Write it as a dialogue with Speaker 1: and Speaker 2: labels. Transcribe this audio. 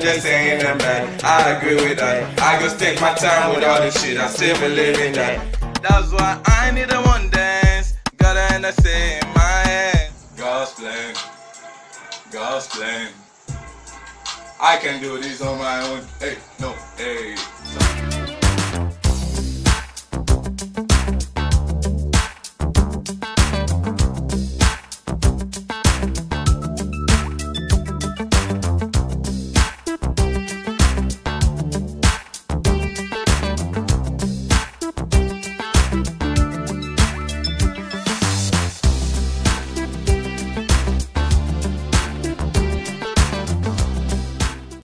Speaker 1: I'm just saying them bad. I agree with that. I just take my time with all this shit. I still believe in that. That's why I need a one dance. Gotta end the my hand. God's plan. God's plan. I can do this on my own. Hey, no.